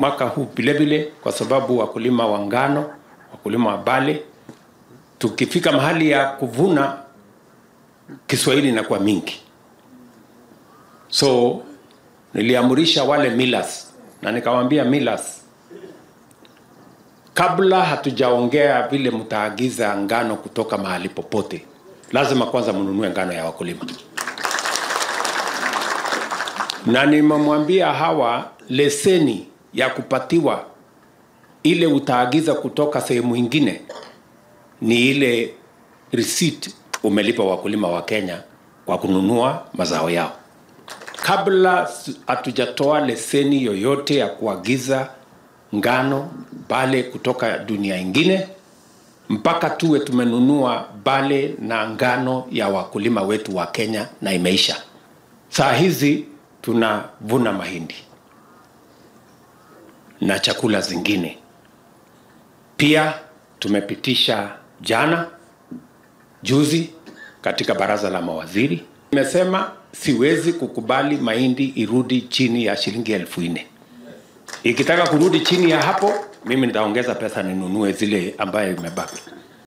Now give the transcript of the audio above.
mwaka huu vilevile, kwa sababu wakulima wa ngano, wakulima wa bale, tukifika mahali ya kuvuna Kiswahili inakuwa mingi, so niliamurisha wale millers na nikawaambia millers, kabla hatujaongea vile mtaagiza ngano kutoka mahali popote, lazima kwanza mnunue ngano ya wakulima. Na nimemwambia hawa leseni ya kupatiwa ile utaagiza kutoka sehemu ingine ni ile receipt umelipa wakulima wa Kenya kwa kununua mazao yao. Kabla hatujatoa leseni yoyote ya kuagiza ngano bale kutoka dunia ingine, mpaka tuwe tumenunua bale na ngano ya wakulima wetu wa Kenya na imeisha. Saa hizi tunavuna mahindi na chakula zingine. Pia tumepitisha jana juzi katika baraza la mawaziri, imesema siwezi kukubali mahindi irudi chini ya shilingi elfu nne. Ikitaka kurudi chini ya hapo, mimi nitaongeza pesa ninunue zile ambayo imebaki.